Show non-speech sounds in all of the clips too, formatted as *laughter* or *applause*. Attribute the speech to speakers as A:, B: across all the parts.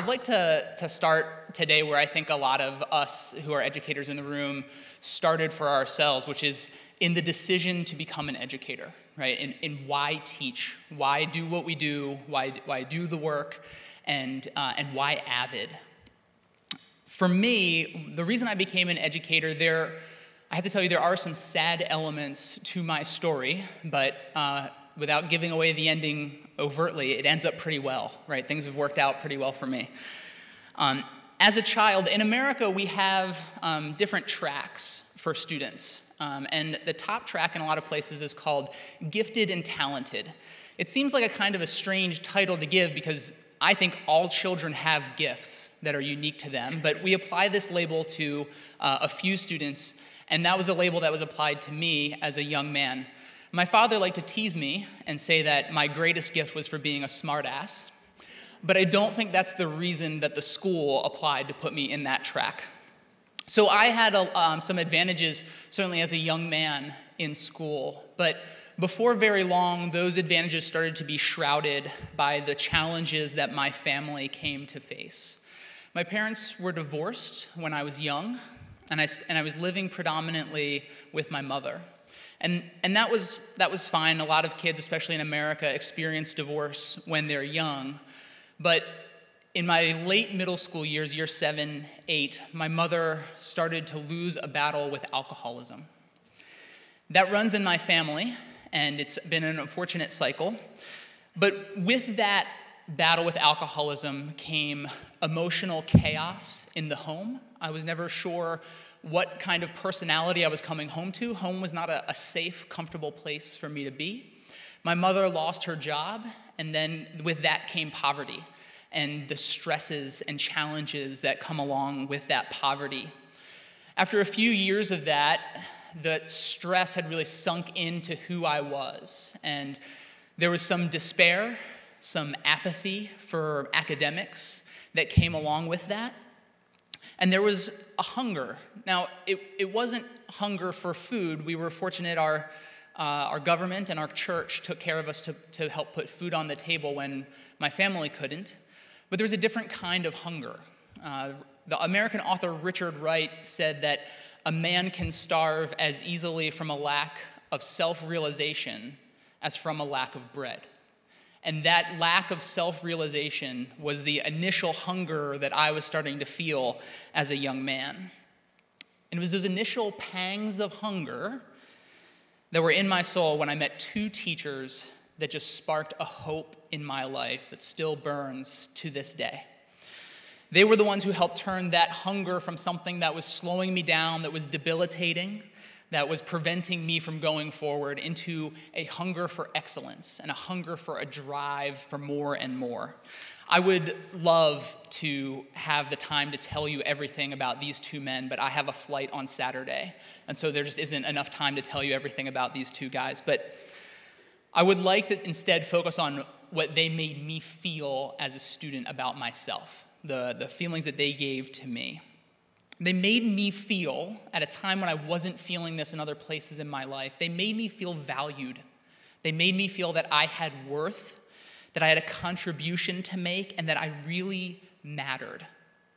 A: I'd like to, to start today where I think a lot of us who are educators in the room started for ourselves, which is in the decision to become an educator, right? In, in why teach, why do what we do, why, why do the work, and, uh, and why Avid. For me, the reason I became an educator, there, I have to tell you, there are some sad elements to my story, but uh, without giving away the ending overtly, it ends up pretty well, right? Things have worked out pretty well for me. Um, as a child, in America, we have um, different tracks for students. Um, and the top track in a lot of places is called Gifted and Talented. It seems like a kind of a strange title to give because I think all children have gifts that are unique to them, but we apply this label to uh, a few students, and that was a label that was applied to me as a young man. My father liked to tease me and say that my greatest gift was for being a smartass, but I don't think that's the reason that the school applied to put me in that track. So I had a, um, some advantages, certainly as a young man in school, but before very long, those advantages started to be shrouded by the challenges that my family came to face. My parents were divorced when I was young, and I, and I was living predominantly with my mother. And, and that, was, that was fine. A lot of kids, especially in America, experience divorce when they're young. But in my late middle school years, year seven, eight, my mother started to lose a battle with alcoholism. That runs in my family, and it's been an unfortunate cycle. But with that battle with alcoholism came emotional chaos in the home. I was never sure what kind of personality I was coming home to. Home was not a, a safe, comfortable place for me to be. My mother lost her job, and then with that came poverty and the stresses and challenges that come along with that poverty. After a few years of that, the stress had really sunk into who I was, and there was some despair, some apathy for academics that came along with that. And there was a hunger. Now, it, it wasn't hunger for food. We were fortunate our, uh, our government and our church took care of us to, to help put food on the table when my family couldn't. But there was a different kind of hunger. Uh, the American author Richard Wright said that a man can starve as easily from a lack of self realization as from a lack of bread. And that lack of self realization was the initial hunger that I was starting to feel as a young man. And it was those initial pangs of hunger that were in my soul when I met two teachers that just sparked a hope in my life that still burns to this day. They were the ones who helped turn that hunger from something that was slowing me down, that was debilitating, that was preventing me from going forward, into a hunger for excellence and a hunger for a drive for more and more. I would love to have the time to tell you everything about these two men, but I have a flight on Saturday. And so there just isn't enough time to tell you everything about these two guys. But I would like to instead focus on what they made me feel as a student about myself, the, the feelings that they gave to me. They made me feel, at a time when I wasn't feeling this in other places in my life, they made me feel valued. They made me feel that I had worth, that I had a contribution to make, and that I really mattered.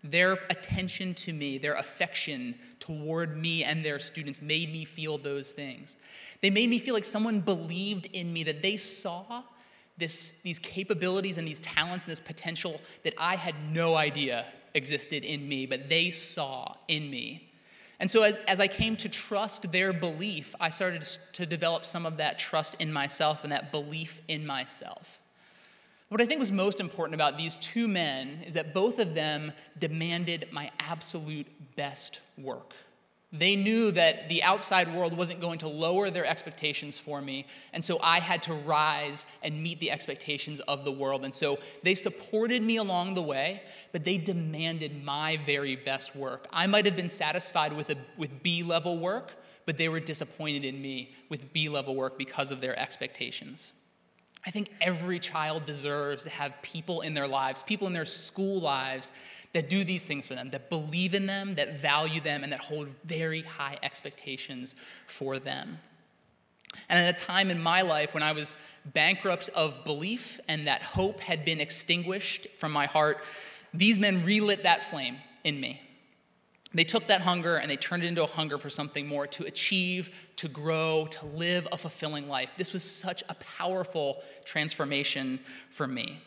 A: Their attention to me, their affection toward me and their students made me feel those things. They made me feel like someone believed in me, that they saw this, these capabilities and these talents and this potential that I had no idea existed in me, but they saw in me. And so, as, as, I came to trust their belief, I started to develop some of that trust in myself and that belief in myself. What I think was most important about these two men is that both of them demanded my absolute best work. They knew that the outside world wasn't going to lower their expectations for me, and so I had to rise and meet the expectations of the world. And so they supported me along the way, but they demanded my very best work. I might have been satisfied with, a, with B level work, but they were disappointed in me with B level work because of their expectations. I think every child deserves to have people in their lives, people in their school lives that do these things for them, that believe in them, that value them, and that hold very high expectations for them. And at a time in my life when I was bankrupt of belief and that hope had been extinguished from my heart, these men relit that flame in me. They took that hunger and they turned it into a hunger for something more to achieve, to grow, to live a fulfilling life. This was such a powerful transformation for me.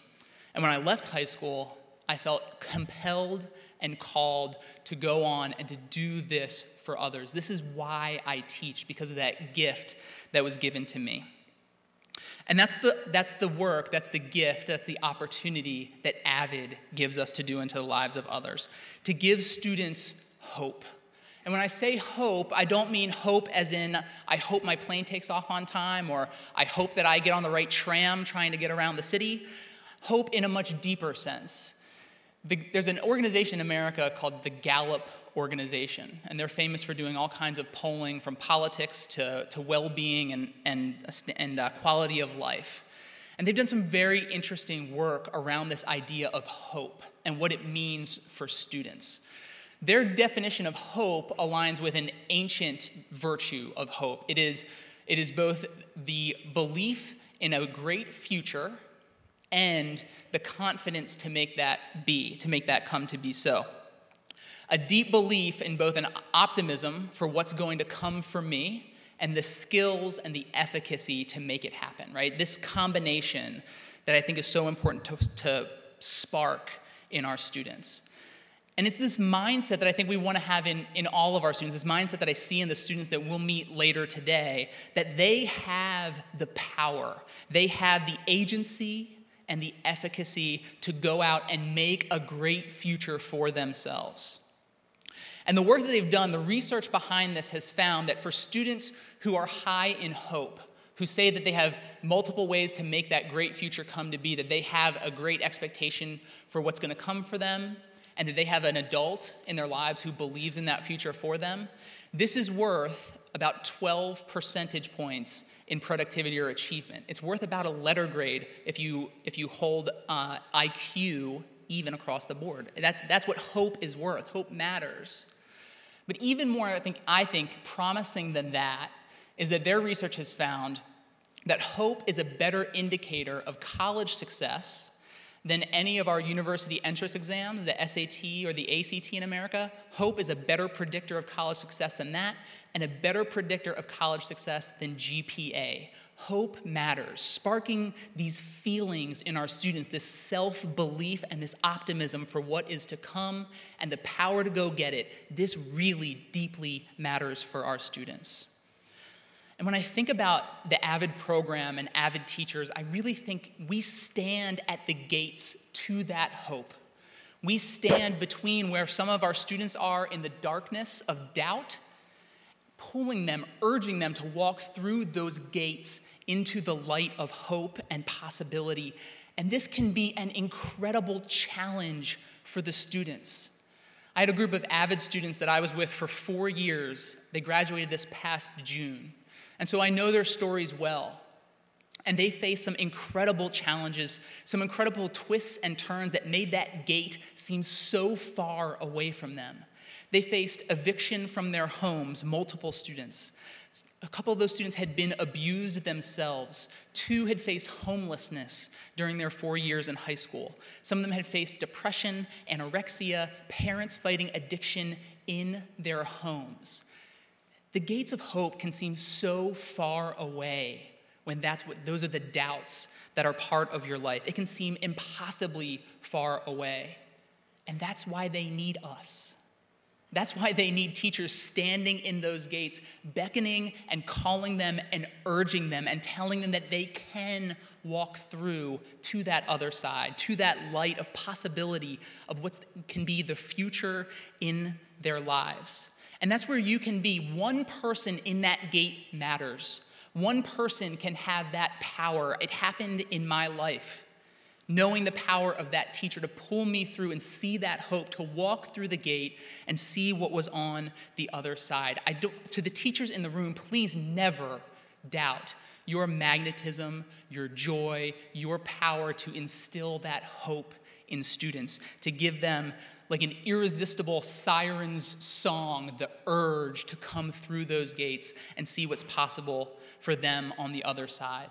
A: And when I left high school, I felt compelled and called to go on and to do this for others. This is why I teach, because of that gift that was given to me. And that's the, that's the work, that's the gift, that's the opportunity that Avid gives us to do into the lives of others. To give students hope. And when I say hope, I don't mean hope as in I hope my plane takes off on time or I hope that I get on the right tram trying to get around the city. Hope in a much deeper sense. The, there's an organization in America called the Gallup Organization, and they're famous for doing all kinds of polling from politics to, to well being and, and, and uh, quality of life. And they've done some very interesting work around this idea of hope and what it means for students. Their definition of hope aligns with an ancient virtue of hope. It is, it is both the belief in a great future and the confidence to make that be, to make that come to be so. A deep belief in both an optimism for what's going to come for me and the skills and the efficacy to make it happen, right? This combination that I think is so important to, to spark in our students. And it's this mindset that I think we want to have in, in all of our students, this mindset that I see in the students that we'll meet later today, that they have the power, they have the agency and the efficacy to go out and make a great future for themselves. And the work that they've done, the research behind this has found that for students who are high in hope, who say that they have multiple ways to make that great future come to be, that they have a great expectation for what's going to come for them, and that they have an adult in their lives who believes in that future for them, this is worth about 12 percentage points in productivity or achievement. It's worth about a letter grade if you, if you hold uh, IQ even across the board. That, that's what hope is worth. Hope matters. But even more, I think, I think, promising than that is that their research has found that hope is a better indicator of college success than any of our university entrance exams, the SAT or the ACT in America. Hope is a better predictor of college success than that, and a better predictor of college success than GPA. Hope matters, sparking these feelings in our students, this self belief and this optimism for what is to come and the power to go get it. This really deeply matters for our students. And when I think about the AVID program and AVID teachers, I really think we stand at the gates to that hope. We stand between where some of our students are in the darkness of doubt, pulling them, urging them to walk through those gates into the light of hope and possibility. And this can be an incredible challenge for the students. I had a group of AVID students that I was with for four years. They graduated this past June. And so I know their stories well. And they faced some incredible challenges, some incredible twists and turns that made that gate seem so far away from them. They faced eviction from their homes, multiple students. A couple of those students had been abused themselves. Two had faced homelessness during their four years in high school. Some of them had faced depression, anorexia, parents fighting addiction in their homes. The gates of hope can seem so far away when that's what those are the doubts that are part of your life. It can seem impossibly far away. And that's why they need us. That's why they need teachers standing in those gates, beckoning and calling them and urging them and telling them that they can walk through to that other side, to that light of possibility of what can be the future in their lives. And that's where you can be. One person in that gate matters. One person can have that power. It happened in my life. Knowing the power of that teacher to pull me through and see that hope, to walk through the gate and see what was on the other side. I don't, to the teachers in the room, please never doubt your magnetism, your joy, your power to instill that hope in students, to give them like an irresistible siren's song, the urge to come through those gates and see what's possible for them on the other side.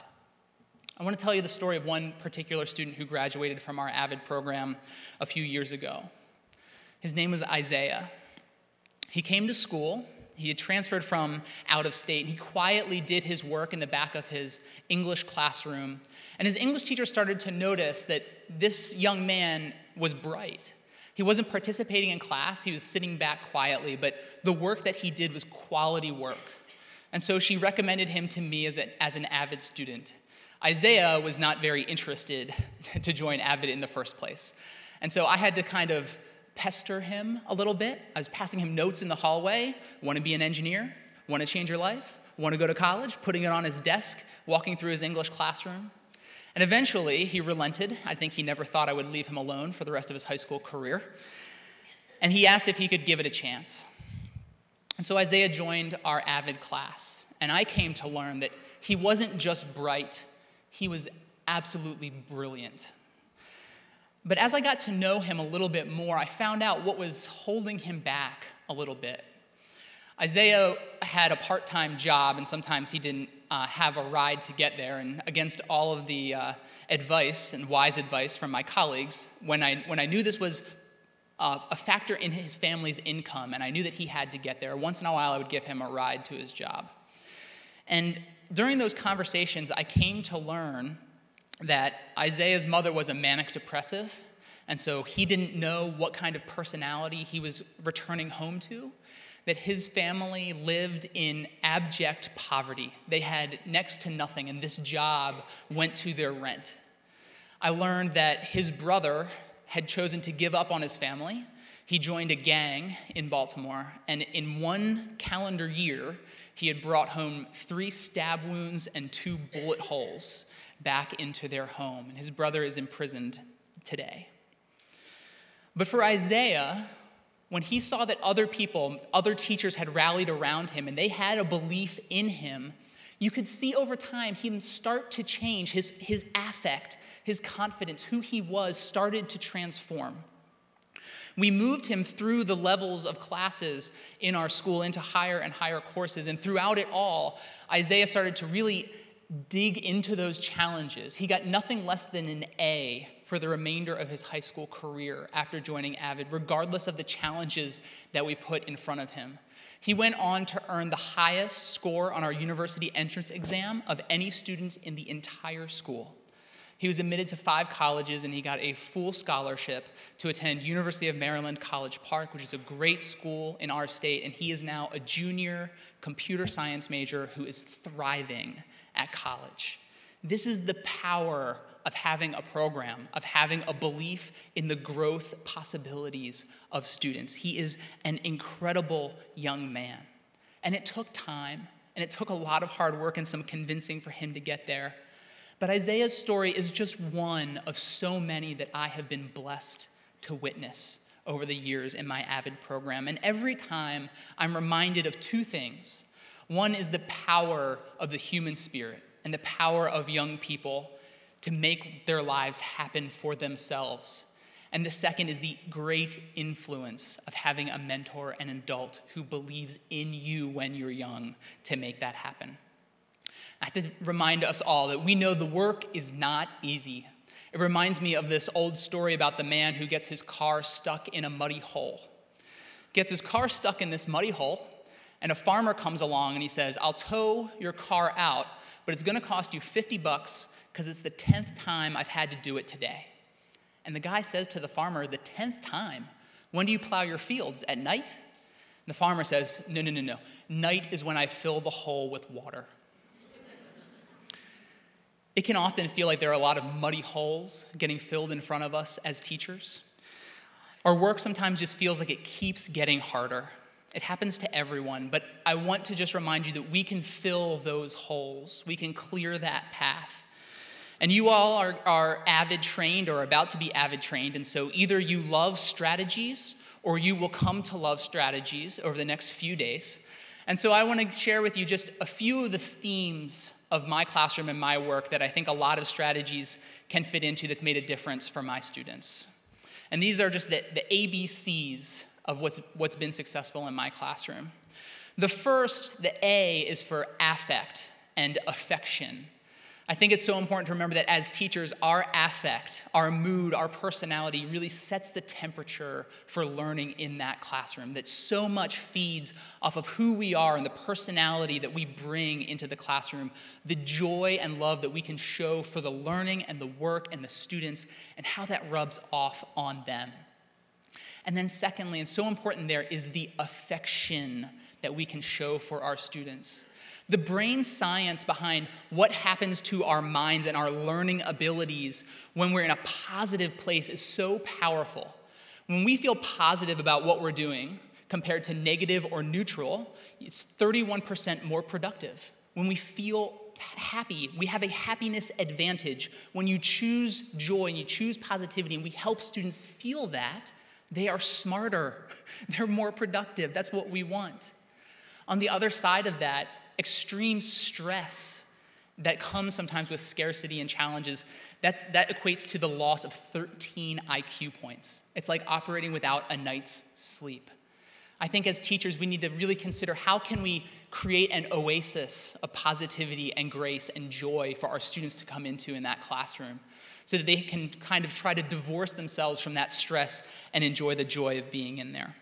A: I want to tell you the story of one particular student who graduated from our AVID program a few years ago. His name was Isaiah. He came to school. He had transferred from out of state. And he quietly did his work in the back of his English classroom. And his English teacher started to notice that this young man was bright. He wasn't participating in class, he was sitting back quietly, but the work that he did was quality work. And so she recommended him to me as, a, as an AVID student. Isaiah was not very interested *laughs* to join AVID in the first place. And so I had to kind of pester him a little bit. I was passing him notes in the hallway want to be an engineer? Want to change your life? Want to go to college? Putting it on his desk, walking through his English classroom. And eventually, he relented. I think he never thought I would leave him alone for the rest of his high school career. And he asked if he could give it a chance. And so Isaiah joined our AVID class. And I came to learn that he wasn't just bright, he was absolutely brilliant. But as I got to know him a little bit more, I found out what was holding him back a little bit. Isaiah had a part time job, and sometimes he didn't uh, have a ride to get there. And against all of the uh, advice and wise advice from my colleagues, when I, when I knew this was uh, a factor in his family's income, and I knew that he had to get there, once in a while I would give him a ride to his job. And during those conversations, I came to learn that Isaiah's mother was a manic depressive, and so he didn't know what kind of personality he was returning home to. That his family lived in abject poverty. They had next to nothing, and this job went to their rent. I learned that his brother had chosen to give up on his family. He joined a gang in Baltimore, and in one calendar year, he had brought home three stab wounds and two bullet holes back into their home. And his brother is imprisoned today. But for Isaiah, when he saw that other people, other teachers had rallied around him and they had a belief in him, you could see over time him start to change. His, his affect, his confidence, who he was, started to transform. We moved him through the levels of classes in our school into higher and higher courses. And throughout it all, Isaiah started to really dig into those challenges. He got nothing less than an A for the remainder of his high school career after joining Avid, regardless of the challenges that we put in front of him. He went on to earn the highest score on our university entrance exam of any student in the entire school. He was admitted to five colleges and he got a full scholarship to attend University of Maryland College Park, which is a great school in our state, and he is now a junior computer science major who is thriving at college. This is the power of having a program, of having a belief in the growth possibilities of students. He is an incredible young man. And it took time, and it took a lot of hard work and some convincing for him to get there. But Isaiah's story is just one of so many that I have been blessed to witness over the years in my AVID program. And every time I'm reminded of two things one is the power of the human spirit and the power of young people to make their lives happen for themselves. And the second is the great influence of having a mentor, an adult who believes in you when you're young to make that happen. I have to remind us all that we know the work is not easy. It reminds me of this old story about the man who gets his car stuck in a muddy hole. Gets his car stuck in this muddy hole, and a farmer comes along and he says, I'll tow your car out, but it's going to cost you 50 bucks because it's the 10th time I've had to do it today. And the guy says to the farmer, The 10th time? When do you plow your fields? At night? And the farmer says, No, no, no, no. Night is when I fill the hole with water. it can often feel like there are a lot of muddy holes getting filled in front of us as teachers. Our work sometimes just feels like it keeps getting harder. It happens to everyone, but I want to just remind you that we can fill those holes. We can clear that path. And you all are, are avid trained or about to be avid trained, and so either you love strategies or you will come to love strategies over the next few days. And so I want to share with you just a few of the themes of my classroom and my work that I think a lot of strategies can fit into that's made a difference for my students. And these are just the, the ABCs of what's, what's been successful in my classroom. The first, the A, is for affect and affection. I think it's so important to remember that as teachers, our affect, our mood, our personality really sets the temperature for learning in that classroom. That so much feeds off of who we are and the personality that we bring into the classroom, the joy and love that we can show for the learning and the work and the students, and how that rubs off on them. And then, secondly, and so important there, is the affection that we can show for our students. The brain science behind what happens to our minds and our learning abilities when we're in a positive place is so powerful. When we feel positive about what we're doing compared to negative or neutral, it's 31% more productive. When we feel happy, we have a happiness advantage. When you choose joy and you choose positivity and we help students feel that, they are smarter, *laughs* they're more productive. That's what we want. On the other side of that, extreme stress that comes sometimes with scarcity and challenges, that, that equates to the loss of 13 IQ points. It's like operating without a night's sleep. I think as teachers, we need to really consider how can we create an oasis of positivity and grace and joy for our students to come into in that classroom so that they can kind of try to divorce themselves from that stress and enjoy the joy of being in there.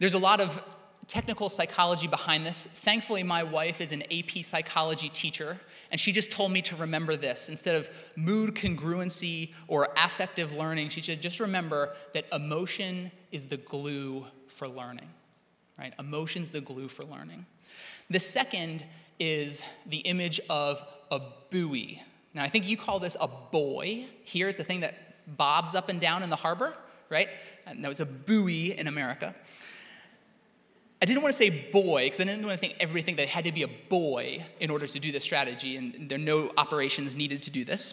A: There's a lot of technical psychology behind this. Thankfully, my wife is an AP psychology teacher, and she just told me to remember this. Instead of mood congruency or affective learning, she said just remember that emotion is the glue for learning. Right? Emotion's the glue for learning. The second is the image of a buoy. Now, I think you call this a buoy. Here's the thing that bobs up and down in the harbor, right? And that was a buoy in America. I didn't want to say boy because I didn't want to think everything that had to be a boy in order to do this strategy, and there are no operations needed to do this.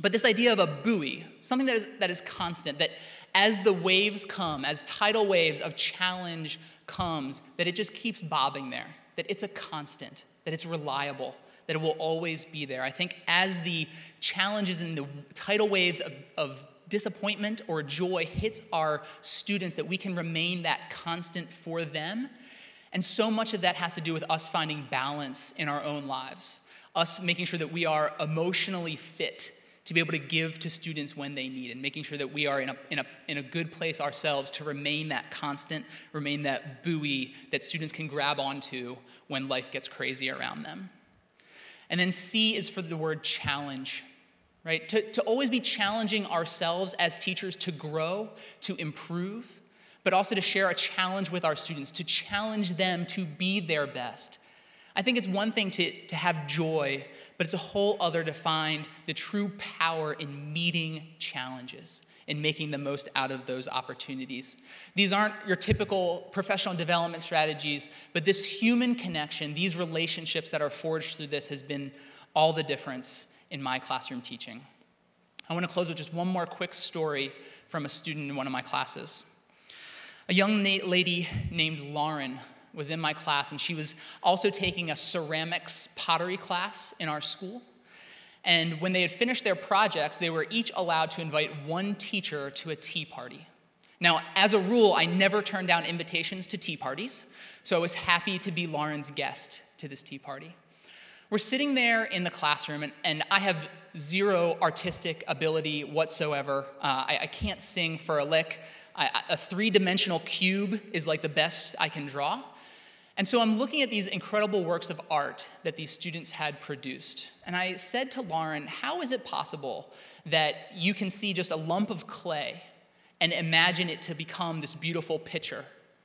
A: But this idea of a buoy, something that is, that is constant, that as the waves come, as tidal waves of challenge comes, that it just keeps bobbing there, that it's a constant, that it's reliable, that it will always be there. I think as the challenges and the tidal waves of, of disappointment or joy hits our students, that we can remain that constant for them. And so much of that has to do with us finding balance in our own lives, us making sure that we are emotionally fit to be able to give to students when they need, and making sure that we are in a, in a, in a good place ourselves to remain that constant, remain that buoy that students can grab onto when life gets crazy around them. And then C is for the word challenge right? To, to always be challenging ourselves as teachers to grow, to improve, but also to share a challenge with our students, to challenge them to be their best. I think it's one thing to, to have joy, but it's a whole other to find the true power in meeting challenges and making the most out of those opportunities. These aren't your typical professional development strategies, but this human connection, these relationships that are forged through this, has been all the difference in my classroom teaching. I want to close with just one more quick story from a student in one of my classes. A young lady named Lauren was in my class, and she was also taking a ceramics pottery class in our school. And when they had finished their projects, they were each allowed to invite one teacher to a tea party. Now, as a rule, I never turn down invitations to tea parties, so I was happy to be Lauren's guest to this tea party. We're sitting there in the classroom, and, and I have zero artistic ability whatsoever. Uh, I, I, can't sing for a lick. I, a three dimensional cube is like the best I can draw. And so I'm looking at these incredible works of art that these students had produced. And I said to Lauren, How is it possible that you can see just a lump of clay and imagine it to become this beautiful pitcher,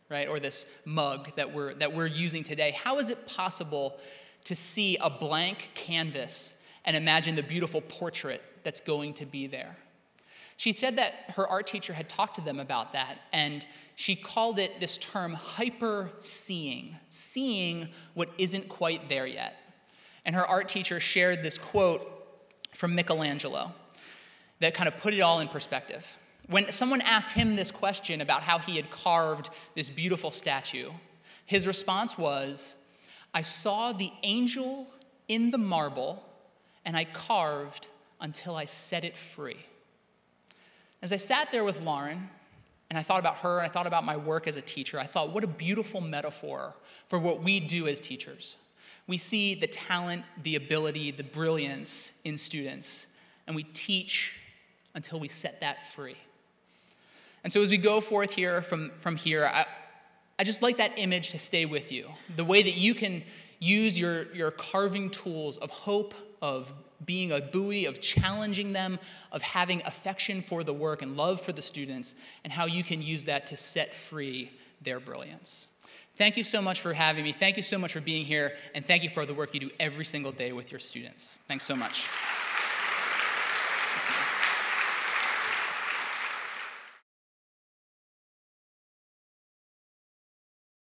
A: right? Or this mug that we're, that we're using today? How is it possible to see a blank canvas and imagine the beautiful portrait that's going to be there. She said that her art teacher had talked to them about that, and she called it this term hyper seeing, seeing what isn't quite there yet. And her art teacher shared this quote from Michelangelo that kind of put it all in perspective. When someone asked him this question about how he had carved this beautiful statue, his response was, I saw the angel in the marble, and I carved until I set it free. As I sat there with Lauren, and I thought about her, and I thought about my work as a teacher, I thought, what a beautiful metaphor for what we do as teachers. we see the talent, the ability, the brilliance in students, and we teach until we set that free. And so as we go forth here from, from here, I, I just like that image to stay with you. The way that you can use your, your carving tools of hope, of being a buoy, of challenging them, of having affection for the work and love for the students, and how you can use that to set free their brilliance. Thank you so much for having me. Thank you so much for being here. And thank you for the work you do every single day with your students. Thanks so much.